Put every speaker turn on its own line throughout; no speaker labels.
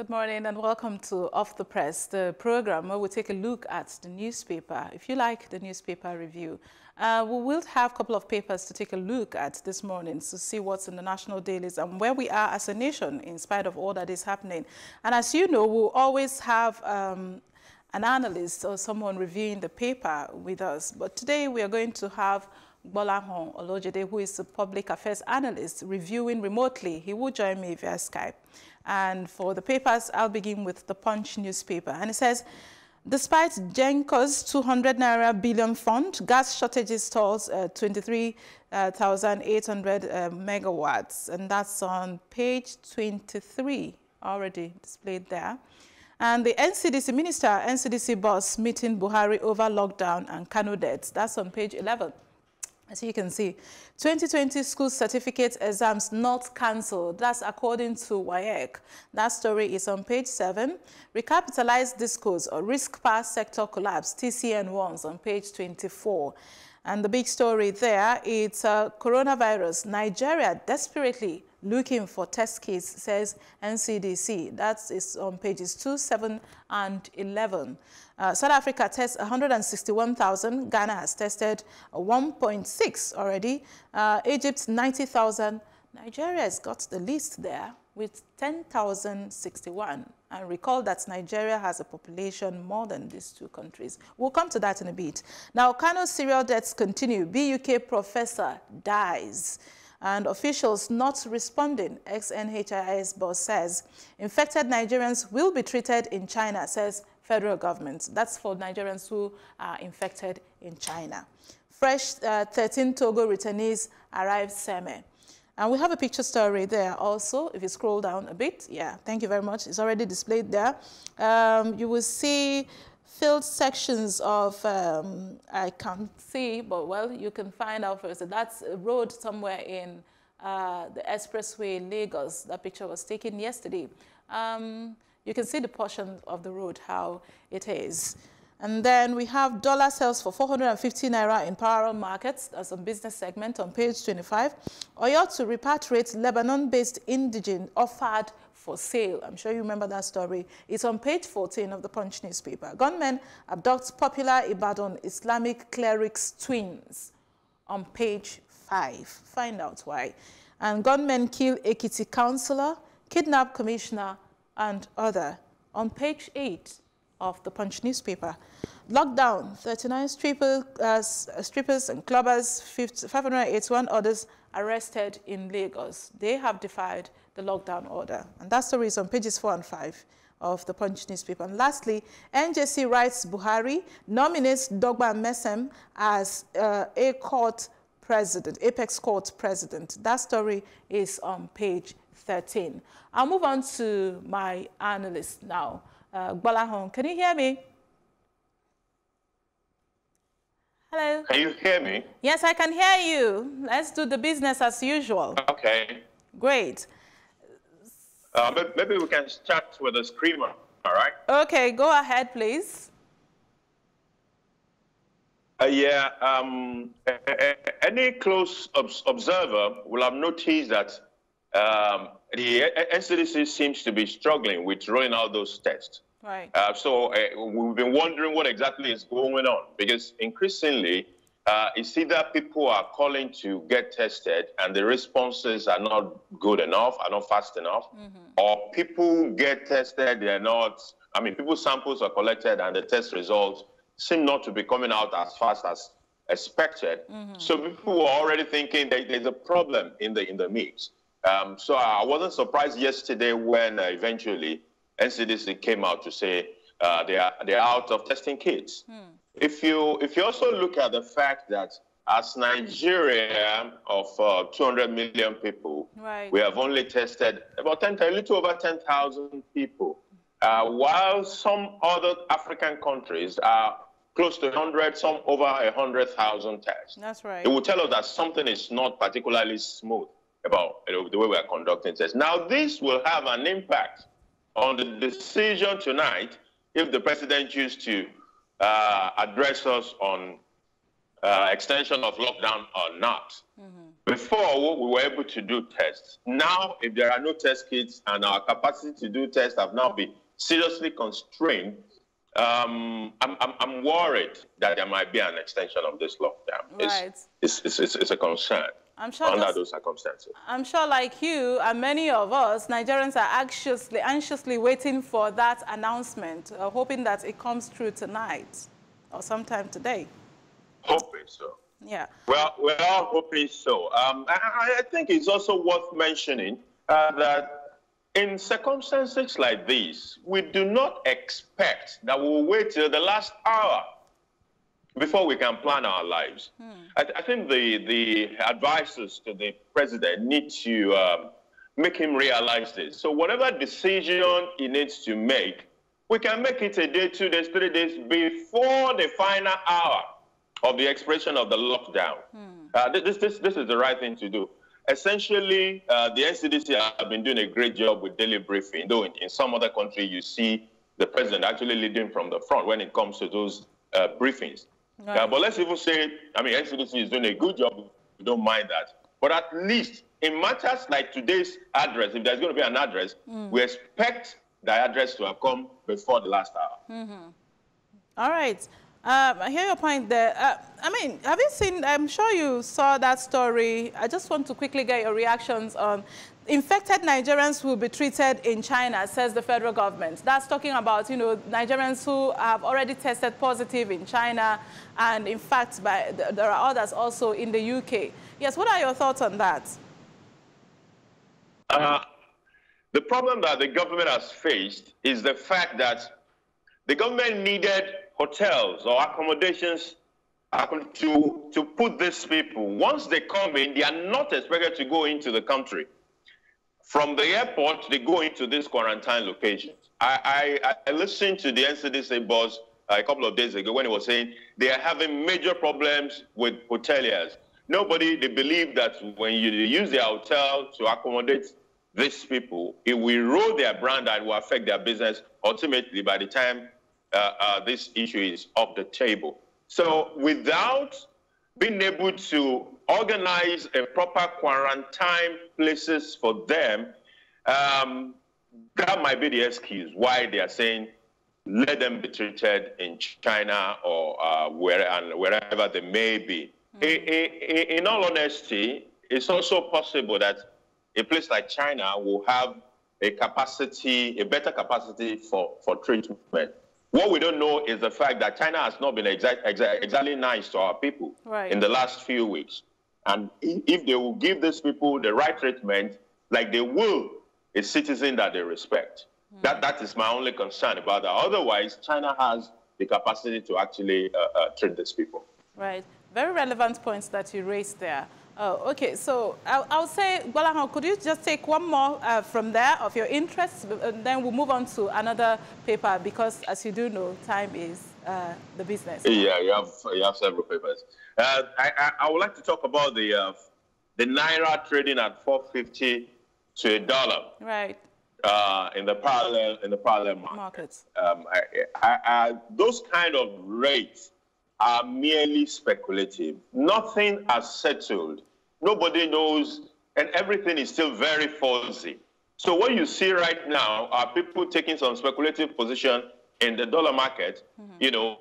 Good morning and welcome to Off the Press, the program where we take a look at the newspaper. If you like the newspaper review, uh, we will have a couple of papers to take a look at this morning to see what's in the national dailies and where we are as a nation in spite of all that is happening. And as you know, we'll always have um, an analyst or someone reviewing the paper with us. But today we are going to have Gbolahan Olojede, who is a public affairs analyst, reviewing remotely. He will join me via Skype. And for the papers, I'll begin with the Punch newspaper. And it says, despite GENCO's 200 naira billion fund, gas shortages stalls uh, 23,800 uh, megawatts. And that's on page 23, already displayed there. And the NCDC minister, NCDC boss, meeting Buhari over lockdown and Kano debts. That's on page 11. As you can see, 2020 school certificate exams not cancelled. That's according to WAEC. That story is on page 7. Recapitalized DisCos or risk pass sector collapse, TCN ones on page 24. And the big story there, it's uh, coronavirus. Nigeria desperately looking for test kits, says NCDC. That is on pages 2, 7, and 11. Uh, South Africa tests 161,000. Ghana has tested 1.6 already. Uh, Egypt, 90,000. Nigeria has got the least there with 10,061. And recall that Nigeria has a population more than these two countries. We'll come to that in a bit. Now, Kano serial deaths continue. BUK professor dies and officials not responding. Ex-NHIS boss says infected Nigerians will be treated in China, says federal government. That's for Nigerians who are infected in China. Fresh uh, 13 Togo returnees arrived Seme. And we have a picture story there also. If you scroll down a bit, yeah, thank you very much. It's already displayed there. Um, you will see filled sections of, um, I can't see, but well, you can find out first. That's a road somewhere in uh, the expressway Lagos. That picture was taken yesterday. Um, you can see the portion of the road, how it is. And then we have dollar sales for 450 naira in parallel markets. That's a business segment on page 25. Oyo to repatriate Lebanon-based indigene offered for sale. I'm sure you remember that story. It's on page 14 of the Punch newspaper. Gunmen abduct popular Ibadan Islamic clerics twins on page 5. Find out why. And gunmen kill Ekiti councillor, kidnap commissioner, and other on page 8 of the Punch newspaper. Lockdown, 39 strippers, uh, strippers and clubbers, 581 others arrested in Lagos. They have defied the lockdown order. And that story is on pages 4 and 5 of the Punch newspaper. And lastly, NJC writes Buhari nominates Dongban-Mensem as uh, a court president, Apex Court president. That story is on page 13. I'll move on to my analyst now. Uh, Gbolahan, can you hear me? Hello.
Can you hear me?
Yes, I can hear you. Let's do the business as usual.
Okay.
Great.
Uh, maybe we can start with a screamer, all right?
Okay, go ahead, please.
Uh, yeah, um, any close observer will have noticed that um, the NCDC seems to be struggling with rolling out those tests.
Right.
Uh, so uh, we've been wondering what exactly is going on because increasingly uh, it's either people are calling to get tested and the responses are not good enough, are not fast enough, mm -hmm. or people get tested, they're not, I mean, people's samples are collected and the test results seem not to be coming out as fast as expected. Mm -hmm. So people were already thinking that there's a problem in the, in the mix. Um, so I wasn't surprised yesterday when uh, eventually NCDC came out to say uh, they are they're out of testing kits. Hmm. If you if you also look at the fact that as Nigeria of uh, 200 million people,
right.
we have only tested about 10, a little over 10,000 people, uh, while some other African countries are close to 100, some over 100,000 tests.
That's right.
It will tell us that something is not particularly smooth about you know, the way we are conducting tests. Now, this will have an impact on the decision tonight if the president chooses to uh, address us on uh, extension of lockdown or not. Mm-hmm. Before, we were able to do tests. Now, if there are no test kits and our capacity to do tests have now been seriously constrained, um, I'm, I'm, I'm, worried that there might be an extension of this lockdown.
Right.
It's, it's, it's, it's a concern. I'm sure under those circumstances.
I'm sure, like you and many of us, Nigerians are anxiously, anxiously waiting for that announcement, uh, hoping that it comes through tonight or sometime today.
Hoping so.
Yeah.
Well, we're all hoping so. Um, I, I, think it's also worth mentioning uh, that in circumstances like these, we do not expect that we'll wait till the last hour before we can plan our lives. Hmm. I, I, think the, the advisors to the president need to um, make him realize this. So whatever decision he needs to make, we can make it a day, two days, three days before the final hour of the expiration of the lockdown. Hmm. Uh, this, this, this is the right thing to do. Essentially, uh, the NCDC have been doing a great job with daily briefing, though in, in some other country you see the president actually leading from the front when it comes to those uh, briefings. Right. Uh, but let's even say, I mean, NCDC is doing a good job. We don't mind that. But at least in matters like today's address, if there's going to be an address, mm. we expect the address to have come before the last hour.
Mm -hmm. All right. Um, I hear your point there. Uh, I mean, have you seen, I'm sure you saw that story. I just want to quickly get your reactions on infected Nigerians will be treated in China, says the federal government. That's talking about, you know, Nigerians who have already tested positive in China, and in fact, by, there are others also in the UK. Yes, what are your thoughts on that?
Uh, the problem that the government has faced is the fact that the government needed hotels or accommodations to, to put these people. Once they come in, they are not expected to go into the country. From the airport, they go into these quarantine locations. I, I, I listened to the NCDC boss uh, a couple of days ago when he was saying they are having major problems with hoteliers. Nobody, they believe that when you use their hotel to accommodate these people, it will erode their brand and will affect their business ultimately by the time uh, uh, this issue is off the table. So without being able to organize a proper quarantine places for them, um, that might be the excuse why they are saying let them be treated in China or uh, where, and wherever they may be. Mm -hmm. in all honesty, it's also possible that a place like China will have a capacity, a better capacity for, for treatment. What we don't know is the fact that China has not been exa exa exactly nice to our people right. in the last few weeks. And if they will give these people the right treatment, like they will a citizen that they respect, mm. that, that is my only concern about that. Otherwise, China has the capacity to actually uh, uh, treat these people.
Right. Very relevant points that you raised there. Oh, okay. So I'll, I'll say, Gbolahan, could you just take one more uh, from there of your interests, and then we'll move on to another paper because, as you do know, time is uh, the business.
Yeah, you have you have several papers. Uh, I, I, I would like to talk about the uh, the naira trading at 450 to a dollar.
Right.
Uh, in the parallel in the parallel market. markets. Um, I, those kind of rates are merely speculative. Nothing has settled Nobody knows, and everything is still very fuzzy. So what you see right now are people taking some speculative position in the dollar market, mm-hmm. you know,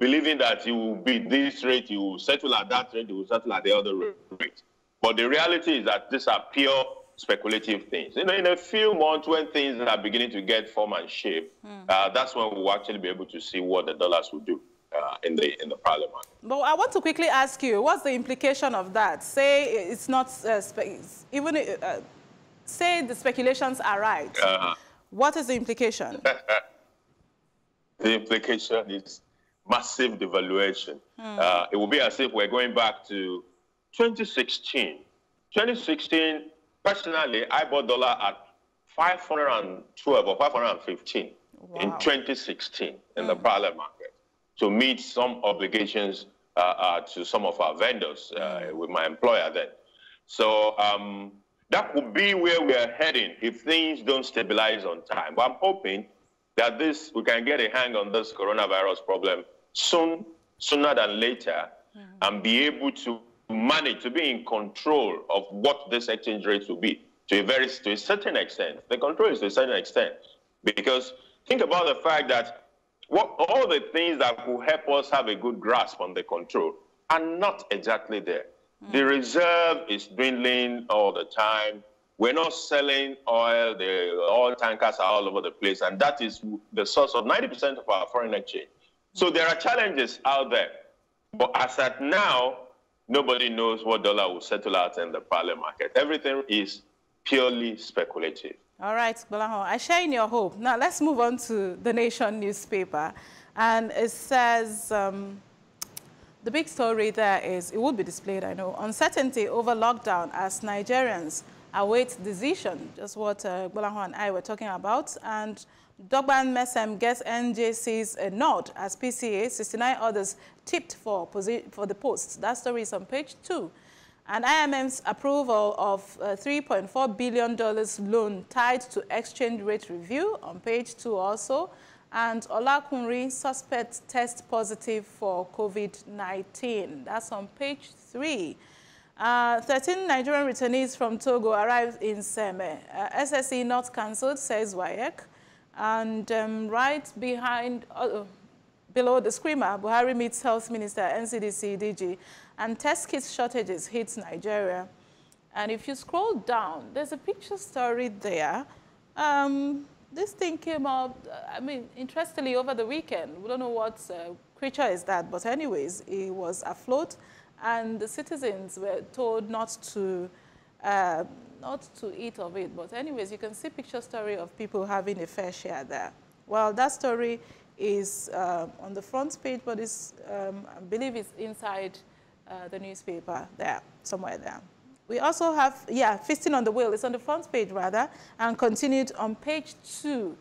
believing that it will be this rate, you will settle at that rate, you will settle at the other rate. But the reality is that these are pure speculative things. You know, in a few months when things are beginning to get form and shape, mm. uh, that's when we'll actually be able to see what the dollars will do uh, in the in the parliament.
But I want to quickly ask you, what's the implication of that? Say it's not uh, even uh, say the speculations are right. -huh. What is the implication?
the implication is massive devaluation. Hmm. Uh, it will be as if we're going back to 2016. 2016, personally, I bought dollar at 512 or 515 wow. in 2016 in the hmm. parliament to meet some obligations uh, uh, to some of our vendors uh, with my employer then. So um, that could be where we are heading if things don't stabilize on time. But I'm hoping that this we can get a hang on this coronavirus problem soon, sooner than later, mm. and be able to manage, to be in control of what this exchange rate will be to a very to a certain extent. The control is to a certain extent. Because think about the fact that what all the things that will help us have a good grasp on the control are not exactly there. Mm. The reserve is dwindling all the time. We're not selling oil. The oil tankers are all over the place, and that is the source of 90% of our foreign exchange. So there are challenges out there. But as at now, nobody knows what dollar will settle out in the parallel market. Everything is purely speculative.
All right, Gbolahan, I share in your hope. Now let's move on to the Nation newspaper. And it says, um, the big story there is, it will be displayed, I know, uncertainty over lockdown as Nigerians await decision, just what uh, and I were talking about. And Dongban-Mensem gets NJC's a nod as PCA, 69 others tipped for, for the post. That story is on page two. And IMF's approval of $3.4 billion loan tied to exchange rate review on page two also. And Olakunrin suspect test positive for COVID-19. That's on page three. Uh, 13 Nigerian returnees from Togo arrived in Seme. Uh, SSE not cancelled, says WAEC. And um, right behind, uh, below the screamer, Buhari meets Health Minister, NCDC, DG, and test kit shortages hits Nigeria. And if you scroll down, there's a picture story there. Um, this thing came up, uh, I mean, interestingly, over the weekend. We don't know what uh, creature is that, but anyways, it was afloat and the citizens were told not to, uh, not to eat of it. But anyways, you can see picture story of people having a fair share there. Well, that story is uh, on the front page, but it's, um, I believe it's inside uh, the newspaper there, somewhere there. We also have, yeah, Feasting on the Wheel. It's on the front page, rather, and continued on page two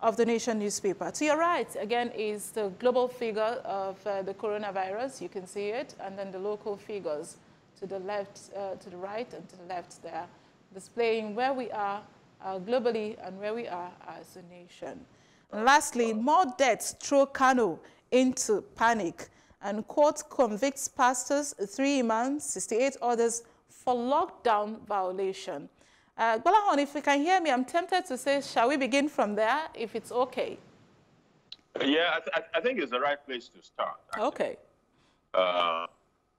of the Nation newspaper. To your right, again, is the global figure of uh, the coronavirus. You can see it. And then the local figures to the left, uh, to the right, and to the left there, displaying where we are uh, globally and where we are as a nation. Lastly, more deaths throw Kano into panic. And court convicts pastors, three imams, 68 others for lockdown violation. Uh, Gbolahan, if you can hear me, I'm tempted to say, shall we begin from there, if it's okay?
Yeah, I, th I think it's the right place to start.
Actually. Okay.
Uh,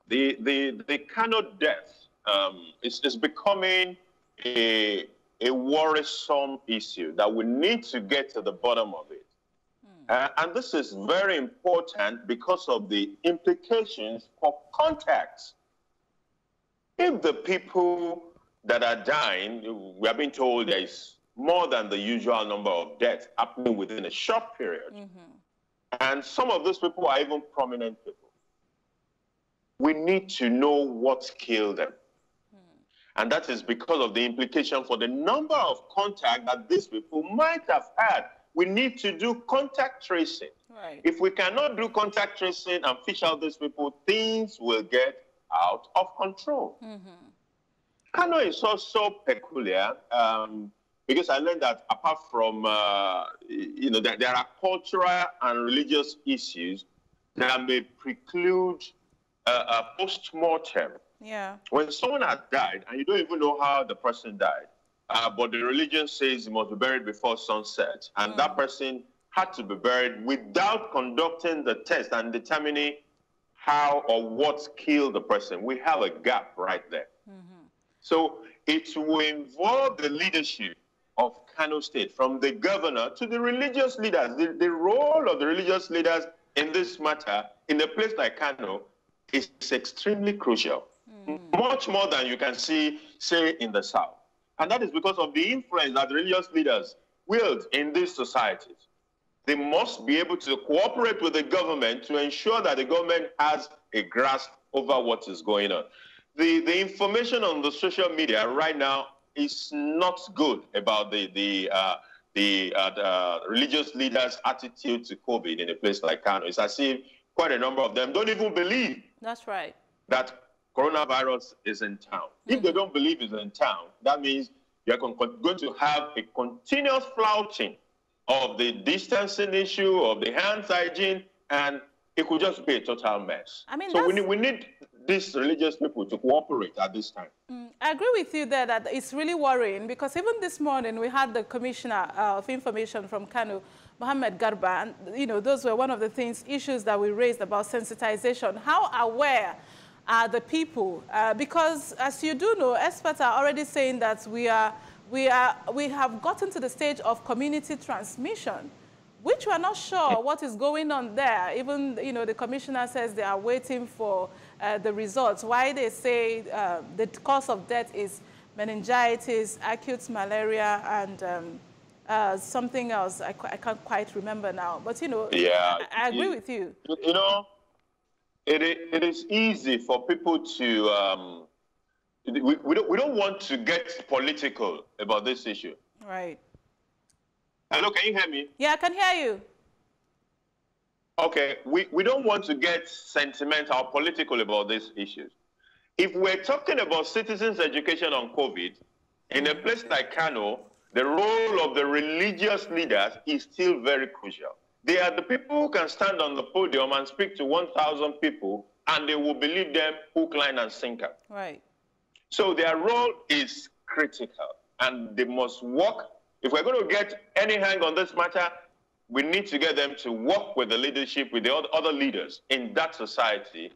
the, the, the Kano death um, is, is becoming a, a worrisome issue that we need to get to the bottom of it. Hmm. Uh, and this is very important because of the implications for contacts. If the people that are dying, we have been told there is more than the usual number of deaths happening within a short period. Mm -hmm. And some of those people are even prominent people. We need to know what killed them. And that is because of the implication for the number of contact that these people might have had. We need to do contact tracing. Right. If we cannot do contact tracing and fish out these people, things will get out of control. Mm -hmm. Kano is also peculiar um, because I learned that apart from, uh, you know, there, there, are cultural and religious issues that may preclude uh, a post-mortem.
Yeah.
When someone has died and you don't even know how the person died, uh, but the religion says he must be buried before sunset, and mm. that person had to be buried without conducting the test and determining how or what killed the person. We have a gap right there. Mm -hmm. So it will involve the leadership of Kano State, from the governor to the religious leaders. The, the role of the religious leaders in this matter, in a place like Kano, is extremely crucial. Much more than you can see, say, in the South. And that is because of the influence that religious leaders wield in these societies. They must be able to cooperate with the government to ensure that the government has a grasp over what is going on the, the information on the social media right now is not good about the, the, uh, the, uh, the religious leaders' attitude to COVID in a place like Kano. It's as if quite a number of them don't even believe.
That's right.
That coronavirus is in town. Mm-hmm. If they don't believe it's in town, that means you're going to have a continuous flouting of the distancing issue, of the hand hygiene, and it could just be a total mess.
I mean,
so we need, we need these religious people to cooperate at this time.
I agree with you there that it's really worrying because even this morning we had the Commissioner uh, of Information from Kano, Mohammed Garba, and you know, those were one of the things, issues that we raised about sensitization. How aware are the people? Uh, because as you do know, experts are already saying that we, are, we, are, we have gotten to the stage of community transmission which we are not sure what is going on there. Even, you know, the commissioner says they are waiting for uh, the results. Why they say uh, the cause of death is meningitis, acute malaria, and um, uh, something else. I, qu- I can't quite remember now. But, you know,
Yeah,
I, I agree
you-
with you.
You you know, it, it is easy for people to, um, we, we, don't, we don't want to get political about this issue.
Right.
Hello, can you hear me?
Yeah, I can hear you.
Okay, we, we don't want to get sentimental or political about these issues. If we're talking about citizens' education on COVID, in a place like Kano, the role of the religious leaders is still very crucial. They are the people who can stand on the podium and speak to 1,000 people, and they will believe them hook, line, and sinker.
Right.
So their role is critical, and they must work. If we're going to get any hang on this matter, we need to get them to work with the leadership, with the other leaders in that society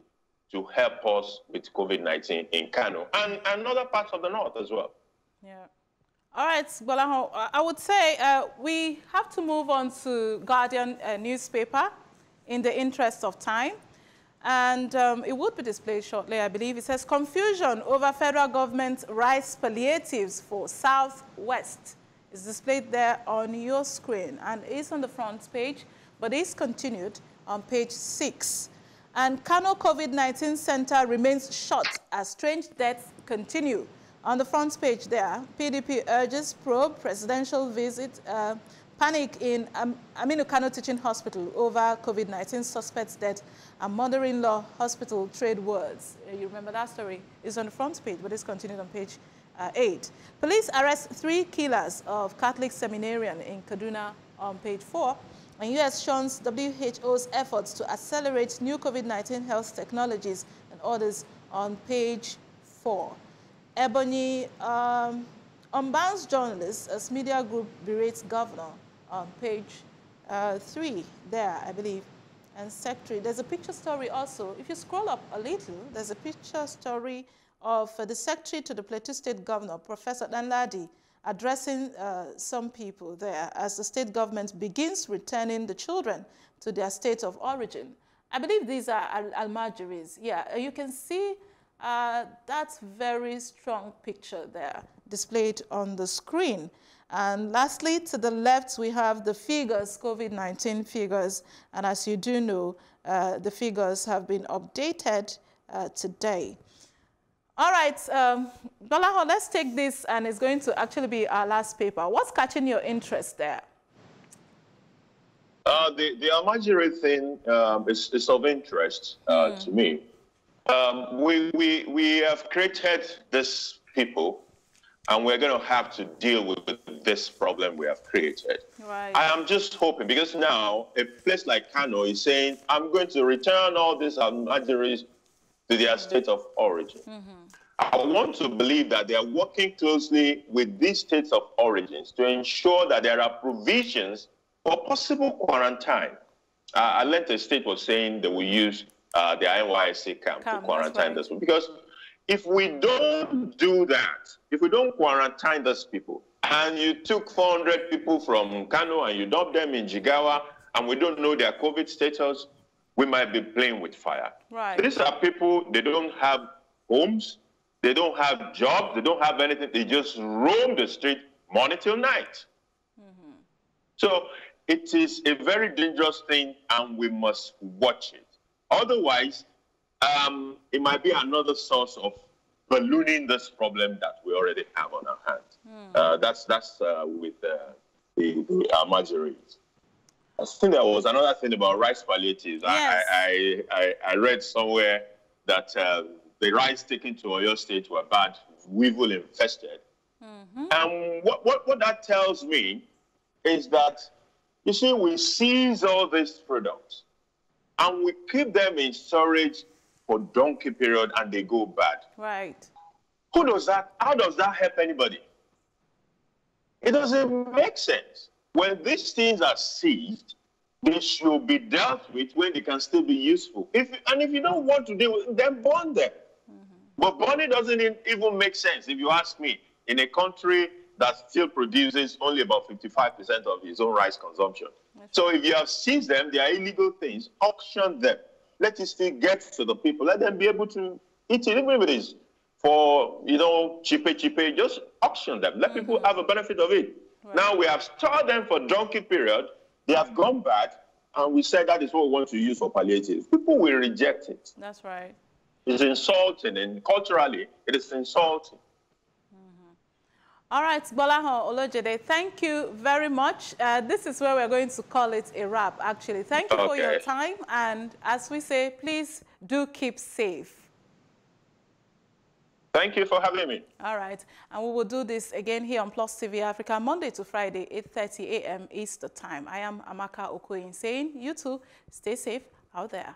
to help us with COVID 19 in Kano and, and other parts of the north as well.
Yeah. All right, Gbolahan, I would say uh, we have to move on to Guardian uh, newspaper in the interest of time. And um, it would be displayed shortly, I believe. It says, confusion over federal government rice palliatives for Southwest is displayed there on your screen and is on the front page, but is continued on page six. And Kano COVID-19 Center remains shut as strange deaths continue. On the front page there, PDP urges probe presidential visit, uh, panic in um, Aminu Kano Teaching Hospital over COVID-19 suspects death, and mother-in-law hospital trade words. Uh, You remember that story? It's on the front page, but it's continued on page uh, 8. Police arrest three killers of Catholic seminarian in Kaduna on page 4. And U.S. shuns WHO's efforts to accelerate new COVID-19 health technologies and others on page 4. Ebonyi um, unbounds journalists as media group berates governor on page uh, 3 there, I believe. And secretary, there's a picture story also. If you scroll up a little, there's a picture story of uh, the secretary to the Plateau State Governor, Professor Danladi, addressing uh, some people there as the state government begins returning the children to their state of origin. I believe these are al- almajiris. Yeah, you can see uh, that very strong picture there displayed on the screen. And lastly, to the left, we have the figures, COVID-19 figures. And as you do know, uh, the figures have been updated uh, today. All right, um, Gbolahan, let's take this, and it's going to actually be our last paper. What's catching your interest there?
Uh, the the Almajiri thing um, is, is of interest uh, to me. Um, we, we, we have created this people, and we're going to have to deal with this problem we have created.
Right.
I am just hoping because now a place like Kano is saying, I'm going to return all these Almajiris to their state of origin. I want to believe that they are working closely with these states of origins to ensure that there are provisions for possible quarantine. Uh, I learned the state was saying they will use uh, the NYSC camp,
Camp,
to quarantine
right.
this one. Because if we don't do that, if we don't quarantine those people, and you took 400 people from Kano and you dumped them in Jigawa, and we don't know their COVID status, we might be playing with fire.
Right.
These are people, they don't have homes, they don't have jobs, they don't have anything. They just roam the street morning till night. So it is a very dangerous thing, and we must watch it. Otherwise, um, it might be another source of ballooning this problem that we already have on our hands. Uh, that's that's uh, with uh, the, the Almajiris. I think there was another thing about rice palliatives.
Yes.
I, I, I, I read somewhere that uh, the rice taken to Oyo State were bad, weevil infested. And what, what, what that tells me is that, you see, we seize all these products. And we keep them in storage for donkey period and they go bad.
Right.
Who does that? How does that help anybody? It doesn't make sense. When these things are seized, they should be dealt with when they can still be useful. If and if you don't want to deal with them, burn them. Mm-hmm. But burning doesn't even make sense if you ask me. In a country that still produces only about 55% of its own rice consumption. So if you have seized them, they are illegal things, auction them. Let it still get to the people. Let them be able to eat it, even if it is for, you know, cheaper, cheaper. Just auction them. Let mm-hmm. people have a benefit of it. Right. Now we have stored them for donkey period. They have gone bad, and we said that is what we want to use for palliative. People will reject it.
That's right.
It's insulting, and culturally, it is insulting.
All right, Gbolahan Olojede, thank you very much. Uh, this is where we're going to call it a wrap, actually. Thank you okay. for your time. And as we say, please do keep safe.
Thank you for having me.
All right. And we will do this again here on Plus TV Africa, Monday to Friday, 8.30 a.m. Eastern time. I am Amaka Okoye saying, you too, stay safe out there.